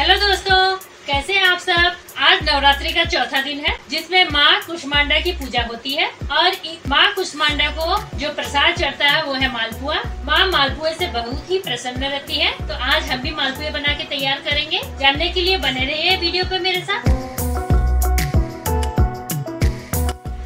Hello दोस्तों, कैसे हैं आप सब? आज नवरात्रि का चौथा दिन है, जिसमें माँ कुष्मांडा की पूजा होती है और माँ कुष्मांडा को जो प्रसाद चढ़ता है, वो है मालपुआ। माँ मालपुए से बहुत ही प्रसन्न रहती है तो आज हम भी मालपुए बना के तैयार करेंगे। जानने के लिए बने रहिए वीडियो पे मेरे साथ।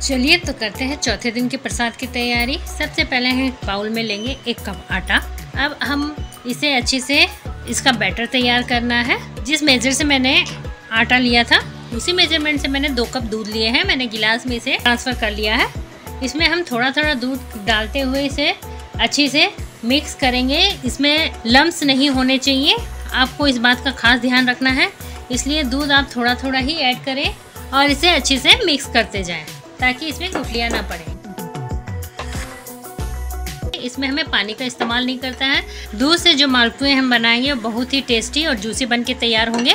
चलिए तो करते हैं चौथे दिन के प्रसाद की तैयारी। सबसे पहले हम बाउल में लेंगे एक कप आटा। अब हम इसे अच्छे से इसका बैटर तैयार करना है। जिस मेजर से मैंने आटा लिया था, उसी मेज़रमेंट से मैंने दो कप दूध लिए हैं। मैंने गिलास में इसे ट्रांसफ़र कर लिया है। इसमें हम थोड़ा थोड़ा दूध डालते हुए इसे अच्छी से मिक्स करेंगे। इसमें लम्स नहीं होने चाहिए। आपको इस बात का खास ध्यान रखना है। इसलिए दूध आप थोड़ा थोड़ा ही ऐड करें और इसे अच्छे से मिक्स करते जाएँ, ताकि इसमें गुठलियाँ ना पड़े। इसमें हमें पानी का इस्तेमाल नहीं करता है। दूध से जो मालपुए हम बनाएँगे, वो बहुत ही टेस्टी और जूसी बन के तैयार होंगे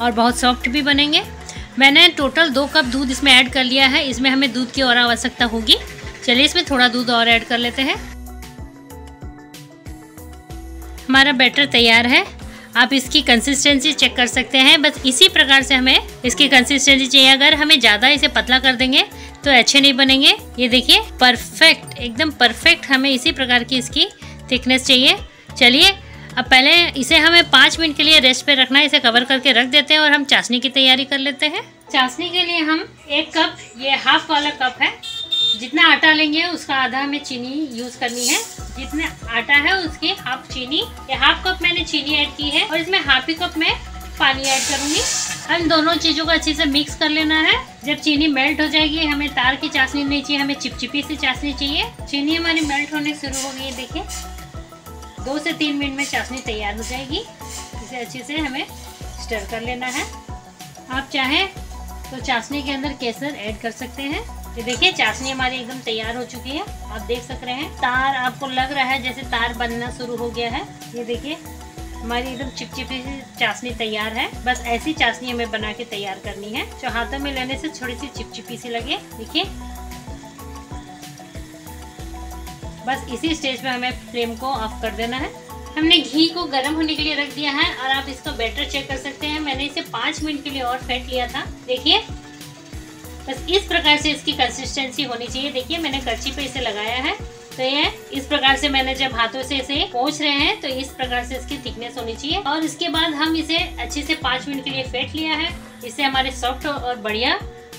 और बहुत सॉफ्ट भी बनेंगे। मैंने टोटल दो कप दूध इसमें ऐड कर लिया है। इसमें हमें दूध की और आवश्यकता होगी। चलिए इसमें थोड़ा दूध और ऐड कर लेते हैं। हमारा बैटर तैयार है। आप इसकी कंसिस्टेंसी चेक कर सकते हैं। बस इसी प्रकार से हमें इसकी कंसिस्टेंसी चाहिए। अगर हमें ज़्यादा इसे पतला कर देंगे तो अच्छे नहीं बनेंगे। ये देखिए परफेक्ट एकदम परफेक्ट हमें इसी प्रकार की इसकी थिकनेस चाहिए। चलिए, अब पहले इसे हमें पाँच मिनट के लिए रेस्ट पे रखना है। इसे कवर करके रख देते हैं और हम चाशनी की तैयारी कर लेते हैं। चाशनी के लिए हम एक कप ये हाफ़ वाला कप है। जितना आटा लेंगे, उसका आधा हमें चीनी यूज़ करनी है। जितना आटा है, उसकी हाफ़ चीनी। ये हाफ़ कप मैंने चीनी ऐड की है और इसमें हाफ़ ही कप में पानी ऐड करूँगी। हम दोनों चीज़ों को अच्छे से मिक्स कर लेना है। जब चीनी मेल्ट हो जाएगी, हमें तार की चाशनी नहीं चाहिए, हमें चिपचिपी सी चाशनी चाहिए। चीनी हमारी मेल्ट होने शुरू हो गई देखिए। दो से तीन मिनट में चाशनी तैयार हो जाएगी। इसे अच्छे से हमें स्टर कर लेना है। आप चाहें तो चाशनी के अंदर केसर ऐड कर सकते हैं। ये देखिए, चाशनी हमारी एकदम तैयार हो चुकी है। आप देख सक रहे हैं। तार आपको लग रहा है जैसे तार बनना शुरू हो गया है। ये देखिए हमारी एकदम चिपचिपी सी चाशनी तैयार है। बस ऐसी चाशनी हमें बना के तैयार करनी है, जो हाथों में लेने से थोड़ी सी चिपचिपी सी लगे। देखिए। बस इसी स्टेज पे हमें फ्लेम को ऑफ़ कर देना है। हमने घी को गर्म होने के लिए रख दिया है और आप इसका बैटर चेक कर सकते हैं। मैंने इसे पाँच मिनट के लिए और फेंट लिया था। देखिए। बस इस प्रकार से इसकी कंसिस्टेंसी होनी चाहिए। देखिए, मैंने कर्ची पे इसे लगाया है। तो ये इस प्रकार से मैंने जब हाथों से इसे पोछ रहे हैं तो इस प्रकार से इसकी थिकनेस होनी चाहिए। और इसके बाद हम इसे अच्छे से पाँच मिनट के लिए फेंट लिया है। इससे हमारे सॉफ्ट और बढ़िया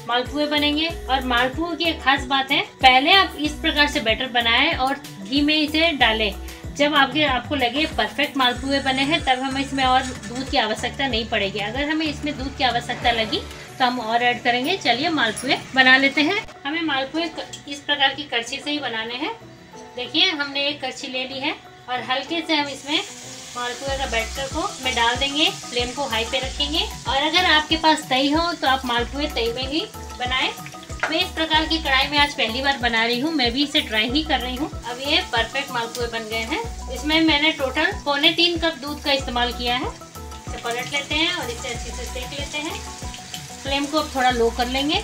मालपुए बनेंगे। और मालपुओं की एक खास बात है, पहले आप इस प्रकार से बैटर बनाएँ और घी में इसे डालें। जब आपके, आपको लगे परफेक्ट मालपुए बने हैं, तब हमें इसमें और दूध की आवश्यकता नहीं पड़ेगी। अगर हमें इसमें दूध की आवश्यकता लगी तो हम और ऐड करेंगे। चलिए मालपुए बना लेते हैं। हमें मालपुए इस प्रकार की कड़छी से ही बनाने हैं। देखिए, हमने एक कच्ची ले ली है और हल्के से हम इसमें मालपुए का बैटर को, में डाल देंगे फ्लेम को हाई पे रखेंगे। और अगर आपके पास तई हो तो आप मालपुए तई में ही बनाएँ। मैं इस प्रकार की कढ़ाई में आज पहली बार बना रही हूँ। मैं भी इसे ट्राई ही कर रही हूँ। अब ये परफेक्ट मालपुए बन गए हैं। इसमें मैंने टोटल पौने तीन कप दूध का इस्तेमाल किया है। इसे पलट लेते हैं और इसे अच्छे से सेक लेते हैं। फ्लेम को अब थोड़ा लो कर लेंगे।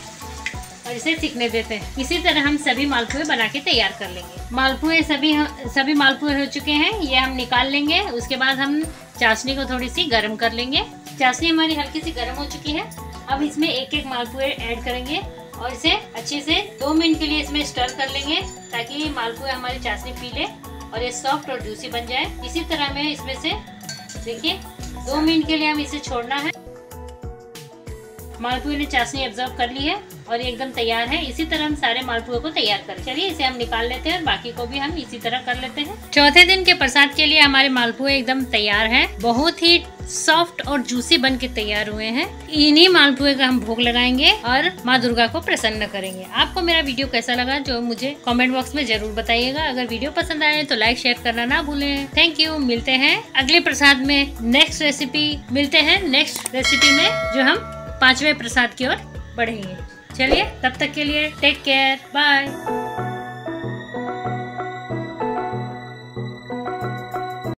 और इसे सीखने देते हैं। इसी तरह हम सभी मालपुए बना के तैयार कर लेंगे। मालपुए सभी सभी मालपुए हो चुके हैं, ये हम निकाल लेंगे। उसके बाद हम चाशनी को थोड़ी सी गर्म कर लेंगे। चाशनी हमारी हल्की सी गर्म हो चुकी है। अब इसमें एक एक मालपुए ऐड करेंगे और इसे अच्छे से दो मिनट के लिए इसमें स्टर कर लेंगे ताकि मालपुए हमारी चाशनी पी ले और ये सॉफ्ट और जूसी बन जाए। इसी तरह में इसमें से, देखिए, दो मिनट के लिए हम इसे छोड़ना है। मालपुए ने चाशनी ऑब्ज़र्व कर ली है और ये एकदम तैयार है। इसी तरह हम सारे मालपुए को तैयार कर। चलिए इसे हम निकाल लेते हैं और बाकी को भी हम इसी तरह कर लेते हैं। चौथे दिन के प्रसाद के लिए हमारे मालपुए एकदम तैयार हैं। बहुत ही सॉफ्ट और जूसी बन के तैयार हुए हैं। इन्हीं मालपुए का हम भोग लगाएँगे और माँ दुर्गा को प्रसन्न करेंगे। आपको मेरा वीडियो कैसा लगा, जो मुझे कमेंट बॉक्स में ज़रूर बताइएगा। अगर वीडियो पसंद आए तो लाइक शेयर करना ना भूलें। थैंक यू मिलते हैं अगले प्रसाद में नेक्स्ट रेसिपी मिलते हैं नेक्स्ट रेसिपी में, जो हम पाँचवें प्रसाद की ओर बढ़ेंगे। चलिए तब तक के लिए टेक केयर बाय